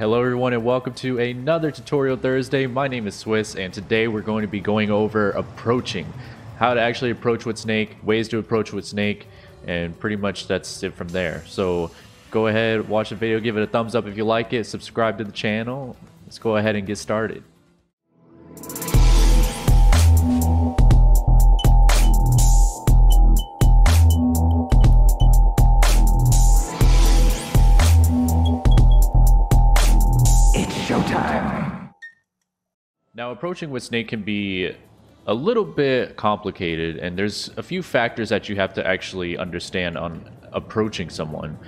Hello everyone and welcome to another tutorial Thursday. My name is Swiss and today we're going to be going over approaching. How to actually approach with Snake, ways to approach with Snake, and pretty much that's it from there. So go ahead, watch the video, give it a thumbs up if you like it, subscribe to the channel. Let's go ahead and get started. Approaching with Snake can be a little bit complicated, and there's a few factors that you have to actually understand on approaching someone.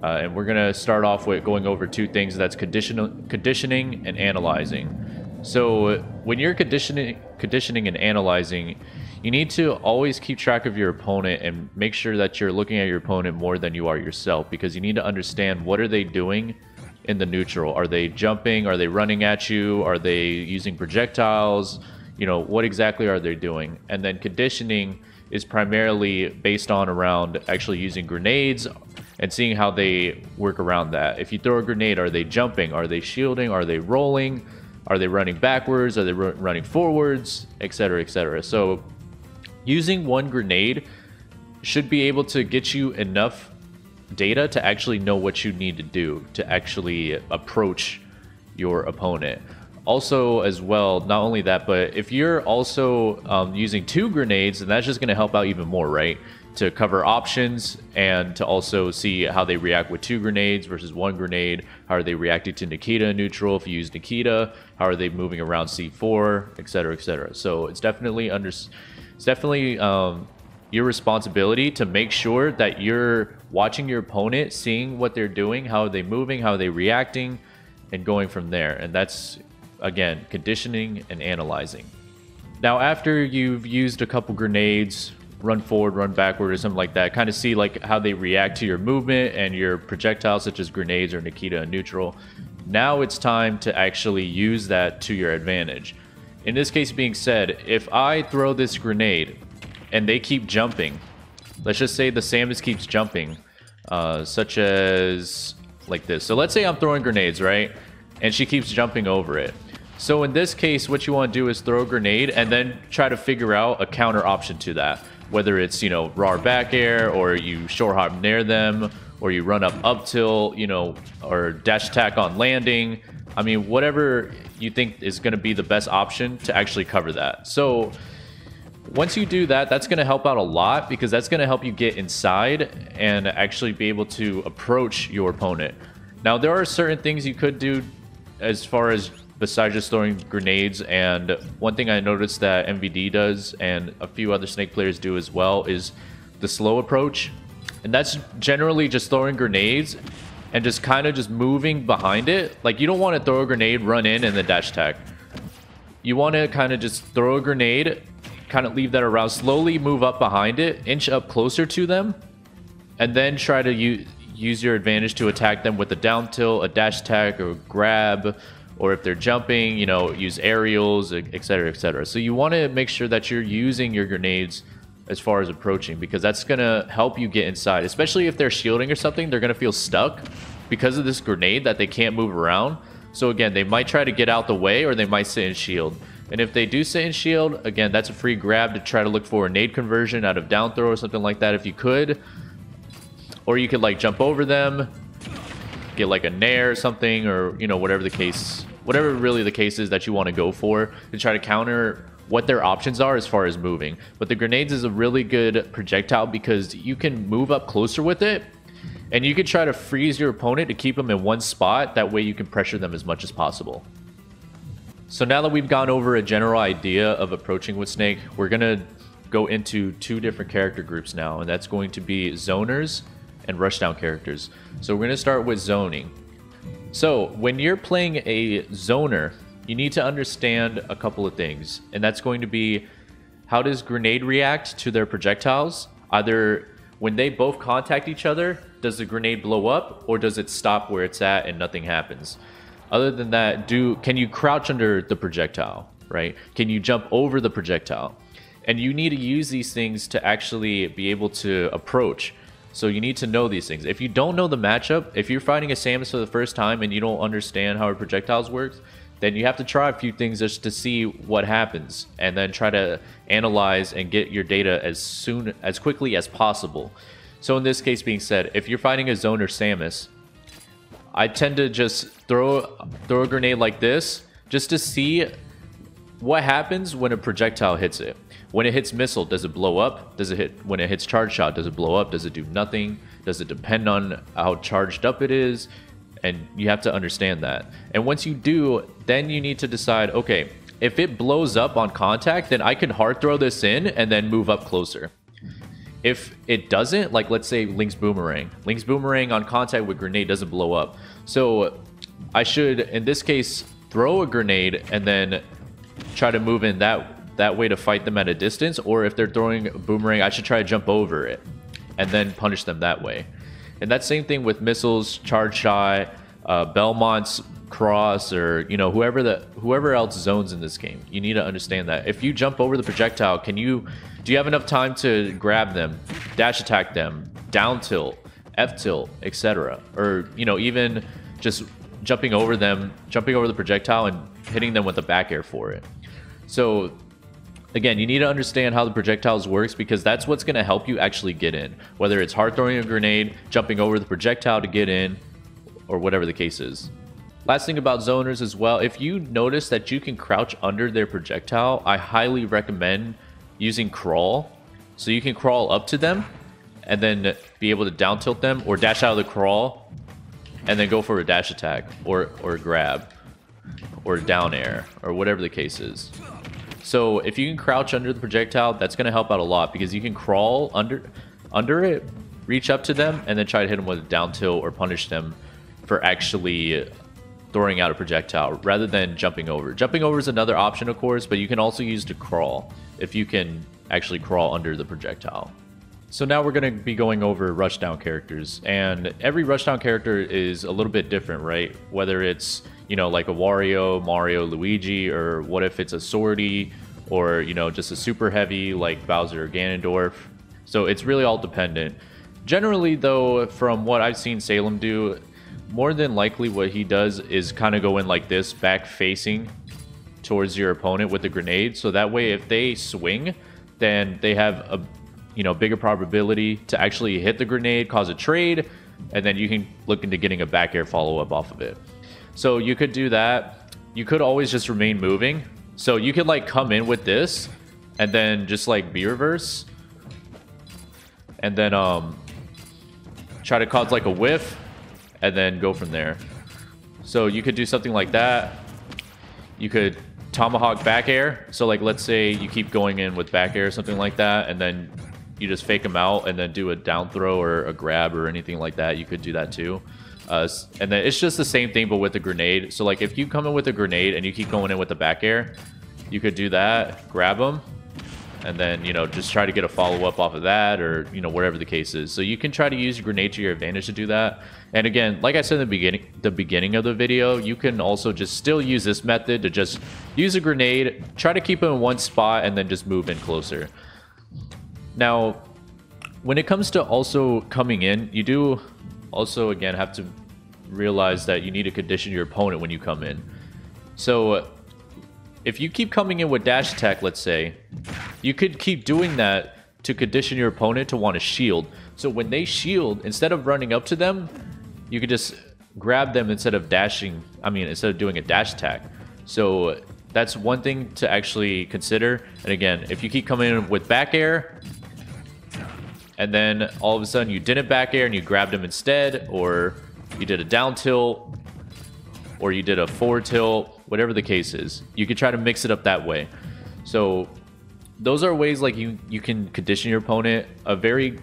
Uh, and we're going to start off with going over two things that's condition conditioning and analyzing. So, when you're conditioning, conditioning and analyzing, you need to always keep track of your opponent and make sure that you're looking at your opponent more than you are yourself because you need to understand what are they doing in the neutral? Are they jumping? Are they running at you? Are they using projectiles? You know, what exactly are they doing? And then conditioning is primarily based on around actually using grenades and seeing how they work around that. If you throw a grenade, are they jumping? Are they shielding? Are they rolling? Are they running backwards? Are they running forwards? Etc. Etc. So using one grenade should be able to get you enough data to actually know what you need to do to actually approach your opponent. Also, as well, not only that, but if you're also um, using two grenades, then that's just going to help out even more, right? To cover options and to also see how they react with two grenades versus one grenade. How are they reacting to Nikita neutral? If you use Nikita, how are they moving around C4, etc., etc. So it's definitely under, it's definitely um, your responsibility to make sure that you're watching your opponent, seeing what they're doing, how are they moving, how are they reacting, and going from there. And that's, again, conditioning and analyzing. Now, after you've used a couple grenades, run forward, run backward, or something like that, kind of see like how they react to your movement and your projectiles, such as grenades or Nikita neutral. Now it's time to actually use that to your advantage. In this case being said, if I throw this grenade and they keep jumping, let's just say the Samus keeps jumping, uh, such as like this. So let's say I'm throwing grenades, right? And she keeps jumping over it. So in this case, what you want to do is throw a grenade and then try to figure out a counter option to that. Whether it's, you know, raw back air or you short hop near them or you run up up tilt, you know, or dash attack on landing. I mean, whatever you think is going to be the best option to actually cover that. So once you do that, that's going to help out a lot because that's going to help you get inside and actually be able to approach your opponent. Now, there are certain things you could do as far as besides just throwing grenades. And one thing I noticed that MVD does and a few other Snake players do as well is the slow approach. And that's generally just throwing grenades and just kind of just moving behind it. Like you don't want to throw a grenade, run in, and then dash attack. You want to kind of just throw a grenade kind of leave that around, slowly move up behind it, inch up closer to them, and then try to use your advantage to attack them with a down tilt, a dash attack, or grab, or if they're jumping, you know, use aerials, etc., etc. So you want to make sure that you're using your grenades as far as approaching because that's going to help you get inside, especially if they're shielding or something, they're going to feel stuck because of this grenade that they can't move around. So again, they might try to get out the way or they might sit in shield. And if they do sit in shield, again, that's a free grab to try to look for a nade conversion out of down throw or something like that if you could. Or you could like jump over them, get like a nair or something, or you know, whatever the case, whatever really the case is that you want to go for to try to counter what their options are as far as moving. But the grenades is a really good projectile because you can move up closer with it and you can try to freeze your opponent to keep them in one spot. That way you can pressure them as much as possible. So now that we've gone over a general idea of approaching with Snake, we're going to go into two different character groups now, and that's going to be zoners and rushdown characters. So we're going to start with zoning. So when you're playing a zoner, you need to understand a couple of things, and that's going to be how does grenade react to their projectiles? Either when they both contact each other, does the grenade blow up or does it stop where it's at and nothing happens? Other than that, do can you crouch under the projectile, right? Can you jump over the projectile? And you need to use these things to actually be able to approach. So you need to know these things. If you don't know the matchup, if you're fighting a Samus for the first time and you don't understand how her projectiles works, then you have to try a few things just to see what happens and then try to analyze and get your data as soon as quickly as possible. So in this case being said, if you're fighting a zone or Samus, I tend to just throw throw a grenade like this just to see what happens when a projectile hits it. When it hits missile, does it blow up? Does it hit when it hits charge shot? Does it blow up? Does it do nothing? Does it depend on how charged up it is? And you have to understand that. And once you do, then you need to decide, okay, if it blows up on contact, then I can hard throw this in and then move up closer. If it doesn't, like let's say Link's Boomerang. Link's Boomerang on contact with grenade doesn't blow up. So I should, in this case, throw a grenade and then try to move in that that way to fight them at a distance. Or if they're throwing a Boomerang, I should try to jump over it and then punish them that way. And that same thing with missiles, charge shot, uh, Belmont's cross, or you know whoever the whoever else zones in this game. You need to understand that if you jump over the projectile, can you do you have enough time to grab them, dash attack them, down tilt, F tilt, etc. Or you know even just jumping over them, jumping over the projectile and hitting them with the back air for it. So again, you need to understand how the projectiles works because that's what's going to help you actually get in. Whether it's hard throwing a grenade, jumping over the projectile to get in, or whatever the case is. Last thing about zoners as well, if you notice that you can crouch under their projectile, I highly recommend using crawl. So you can crawl up to them and then be able to down tilt them or dash out of the crawl and then go for a dash attack or, or grab or down air or whatever the case is. So if you can crouch under the projectile, that's going to help out a lot because you can crawl under under it, reach up to them, and then try to hit them with a down tilt or punish them for actually throwing out a projectile rather than jumping over. Jumping over is another option, of course, but you can also use to crawl if you can actually crawl under the projectile. So now we're going to be going over rushdown characters, and every rushdown character is a little bit different, right? Whether it's, you know, like a Wario, Mario, Luigi, or what if it's a Swordy, or, you know, just a super heavy like Bowser or Ganondorf. So it's really all dependent. Generally, though, from what I've seen Salem do, more than likely what he does is kind of go in like this, back facing towards your opponent with the grenade. So that way, if they swing, then they have a you know bigger probability to actually hit the grenade, cause a trade, and then you can look into getting a back air follow up off of it. So you could do that. You could always just remain moving. So you could like come in with this, and then just like B reverse, and then um try to cause like a whiff and then go from there. So you could do something like that. You could tomahawk back air. So like let's say you keep going in with back air or something like that, and then you just fake them out and then do a down throw or a grab or anything like that. You could do that too. Uh, and then it's just the same thing but with a grenade. So like if you come in with a grenade and you keep going in with the back air, you could do that, grab them, and then you know just try to get a follow-up off of that or you know whatever the case is. So you can try to use your grenade to your advantage to do that. And again like i said in the beginning the beginning of the video you can also just still use this method to just use a grenade try to keep it in one spot and then just move in closer. Now when it comes to also coming in you do also again have to realize that you need to condition your opponent when you come in. So if you keep coming in with dash attack let's say you could keep doing that to condition your opponent to want to shield. So when they shield, instead of running up to them, you could just grab them instead of dashing. I mean, instead of doing a dash attack. So that's one thing to actually consider. And again, if you keep coming in with back air, and then all of a sudden you didn't back air and you grabbed him instead, or you did a down tilt, or you did a forward tilt, whatever the case is, you could try to mix it up that way. So those are ways like you you can condition your opponent. A very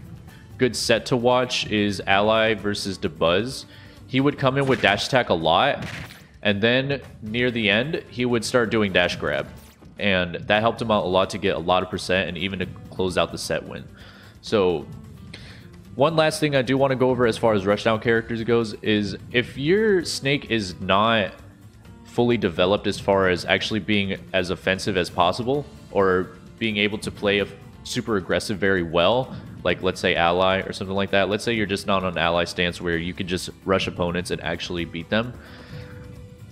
good set to watch is Ally versus Dabuz. He would come in with dash attack a lot, and then near the end he would start doing dash grab, and that helped him out a lot to get a lot of percent and even to close out the set win. So one last thing I do want to go over as far as rushdown characters goes is if your snake is not fully developed as far as actually being as offensive as possible or being able to play a super aggressive very well, like let's say ally or something like that. Let's say you're just not on an ally stance where you can just rush opponents and actually beat them.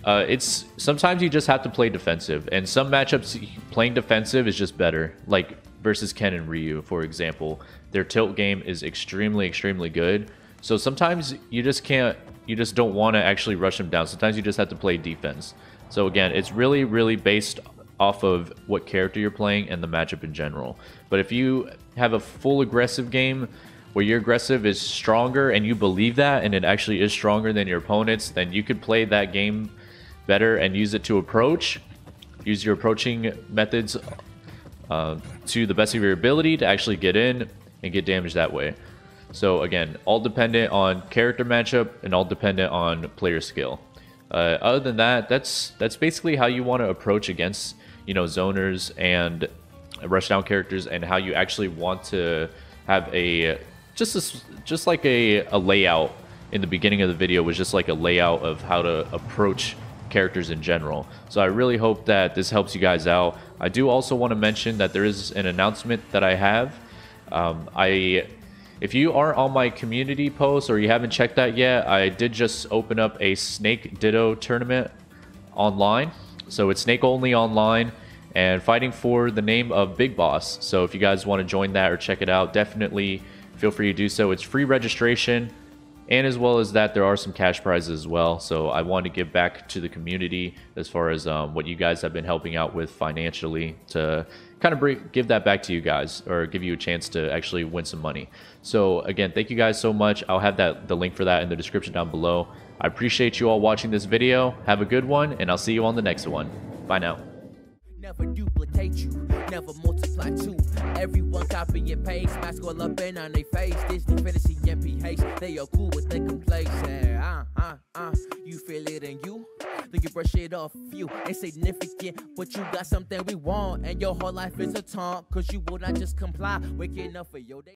Uh, it's sometimes you just have to play defensive, and some matchups playing defensive is just better. Like versus Ken and Ryu, for example, their tilt game is extremely, extremely good. So sometimes you just can't, you just don't want to actually rush them down. Sometimes you just have to play defense. So again, it's really, really based off of what character you're playing and the matchup in general. But if you have a full aggressive game where your aggressive is stronger and you believe that and it actually is stronger than your opponents, then you could play that game better and use it to approach. Use your approaching methods uh, to the best of your ability to actually get in and get damage that way. So again, all dependent on character matchup and all dependent on player skill. Uh, other than that, that's that's basically how you want to approach against you know zoners and rushdown characters, and how you actually want to have a just a, just like a, a layout in the beginning of the video was just like a layout of how to approach characters in general. So I really hope that this helps you guys out. I do also want to mention that there is an announcement that I have. Um, I, if you aren't on my community post or you haven't checked that yet, I did just open up a Snake Ditto tournament online. So it's Snake only online and fighting for the name of Big Boss. So if you guys want to join that or check it out, definitely feel free to do so. It's free registration. And as well as that, there are some cash prizes as well. So I want to give back to the community as far as um, what you guys have been helping out with financially to kind of bring, give that back to you guys or give you a chance to actually win some money. So again, thank you guys so much. I'll have that the link for that in the description down below. I appreciate you all watching this video. Have a good one, and I'll see you on the next one. Bye now. Never duplicate you, never multiply two. Everyone copy and paste, mask all up on their face. Disney fantasy MPH, they are cool with their. Uh, uh, uh, you feel it in you? Then you brush it off you. But you got something we want. And your whole life is a taunt, cause you will not just comply. Waking up for your day.